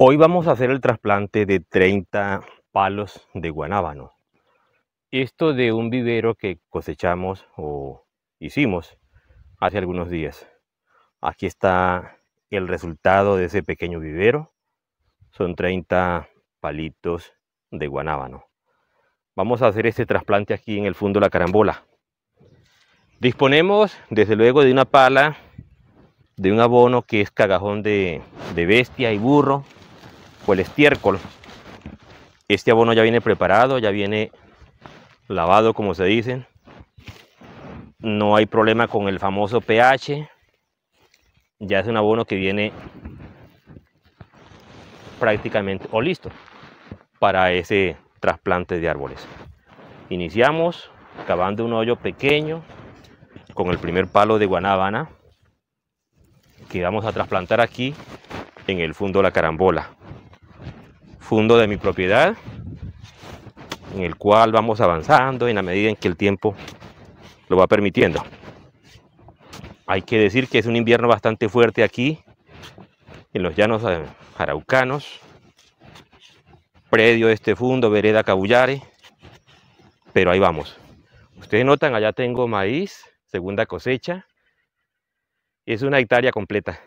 Hoy vamos a hacer el trasplante de 30 palos de guanábano. Esto de un vivero que cosechamos o hicimos hace algunos días. Aquí está el resultado de ese pequeño vivero. Son 30 palitos de guanábano. Vamos a hacer este trasplante aquí en el fondo de la carambola. Disponemos desde luego de una pala, de un abono que es cagajón de, de bestia y burro, el estiércol. Este abono ya viene preparado, ya viene lavado como se dice. No hay problema con el famoso pH. Ya es un abono que viene prácticamente o listo para ese trasplante de árboles. Iniciamos cavando un hoyo pequeño con el primer palo de guanábana que vamos a trasplantar aquí en el fondo de la carambola fundo de mi propiedad, en el cual vamos avanzando en la medida en que el tiempo lo va permitiendo. Hay que decir que es un invierno bastante fuerte aquí, en los llanos eh, araucanos, predio de este fundo, vereda Cabullare, pero ahí vamos. Ustedes notan, allá tengo maíz, segunda cosecha, es una hectárea completa.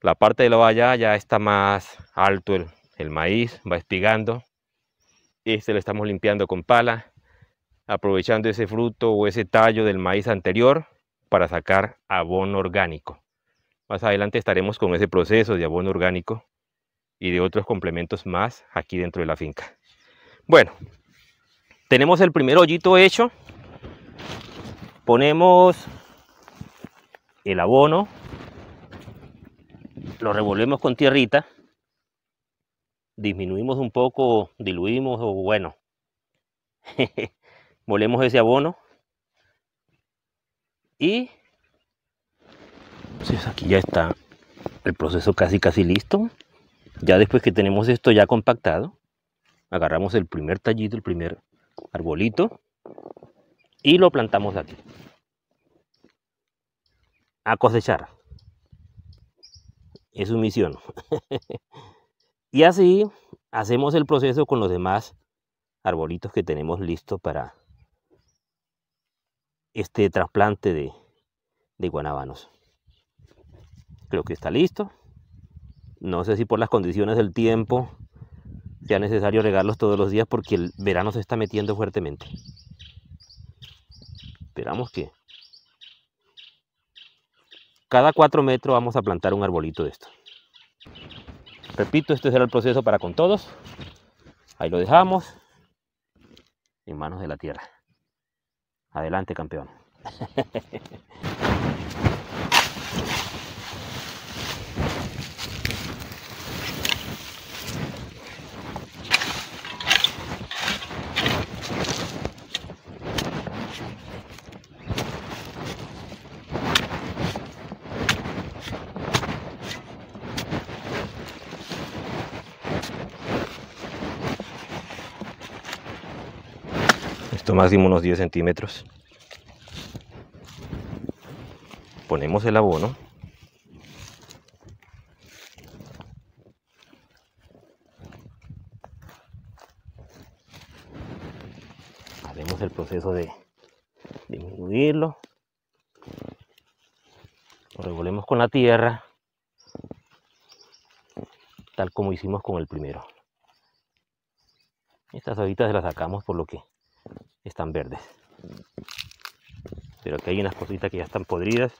La parte de la valla ya está más alto el, maíz, va espigando. Este lo estamos limpiando con pala, aprovechando ese fruto o ese tallo del maíz anterior para sacar abono orgánico. Más adelante estaremos con ese proceso de abono orgánico y de otros complementos más aquí dentro de la finca. Bueno, tenemos el primer hoyito hecho. Ponemos el abono lo revolvemos con tierrita, disminuimos un poco, diluimos o bueno, molemos ese abono y pues aquí ya está el proceso casi casi listo. Ya después que tenemos esto ya compactado, agarramos el primer tallito, el primer arbolito y lo plantamos aquí. A cosechar es su misión. y así hacemos el proceso con los demás arbolitos que tenemos listos para este trasplante de, de guanábanos. Creo que está listo. No sé si por las condiciones del tiempo sea necesario regarlos todos los días porque el verano se está metiendo fuertemente. Esperamos que cada cuatro metros vamos a plantar un arbolito de esto. Repito, este será el proceso para con todos. Ahí lo dejamos en manos de la tierra. Adelante, campeón. máximo unos 10 centímetros. Ponemos el abono. Haremos el proceso de disminuirlo. Lo revolvemos con la tierra, tal como hicimos con el primero. Estas hojitas las sacamos por lo que están verdes. Pero aquí hay unas cositas que ya están podridas.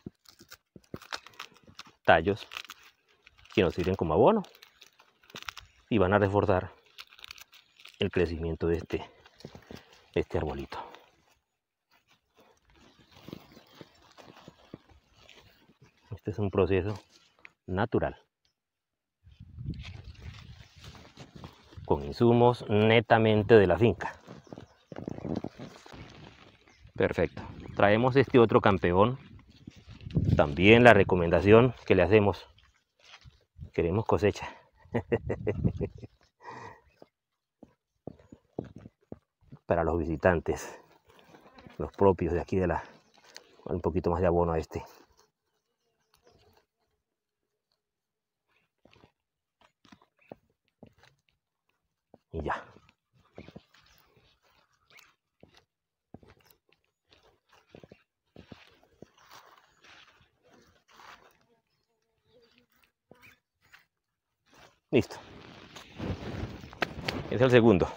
Tallos que nos sirven como abono y van a reforzar el crecimiento de este, este arbolito. Este es un proceso natural. Con insumos netamente de la finca. Perfecto. Traemos este otro campeón. También la recomendación que le hacemos. Queremos cosecha. Para los visitantes. Los propios de aquí de la... Un poquito más de abono a este. Y ya. Listo. Es el segundo.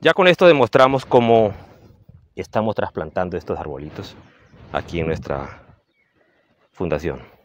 Ya con esto demostramos cómo estamos trasplantando estos arbolitos aquí en nuestra fundación.